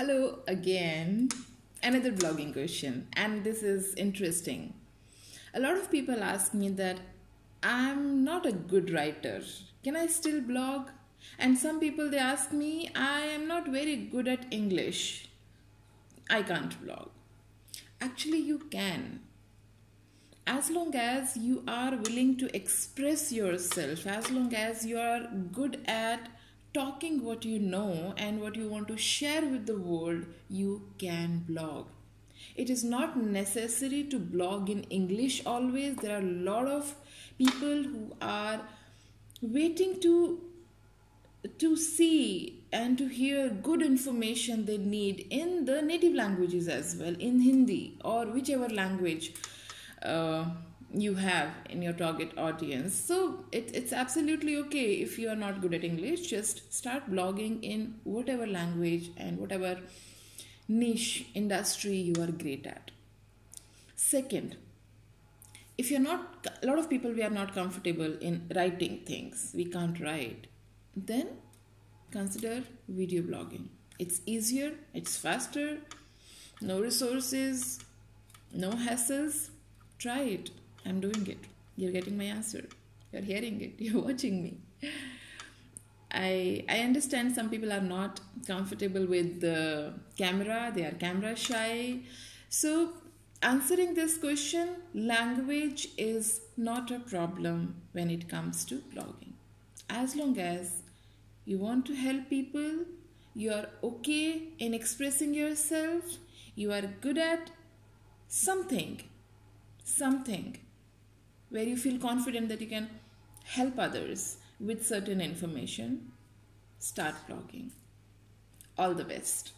Hello again. Another blogging question, and this is interesting. A lot of people ask me that I'm not a good writer. Can I still blog? And some people they ask me I am not very good at English. I can't blog. Actually, you can. As long as you are willing to express yourself, as long as you are good at talking what you know and what you want to share with the world, you can blog. It is not necessary to blog in English always. There are a lot of people who are waiting to to see and to hear good information they need in the native languages as well in hindi or whichever language uh, you have in your target audience. So it, it's absolutely okay if you are not good at English, just start blogging in whatever language and whatever niche industry you are great at. Second, if you're not, a lot of people we are not comfortable in writing things, we can't write, then consider video blogging. It's easier, it's faster, no resources, no hassles. Try it I'm doing it. You're getting my answer. You're hearing it. You're watching me. I I understand some people are not comfortable with the camera. They are camera shy. So answering this question, language is not a problem when it comes to blogging. As long as you want to help people, you are okay in expressing yourself, you are good at something, something where you feel confident that you can help others with certain information, start blogging. All the best.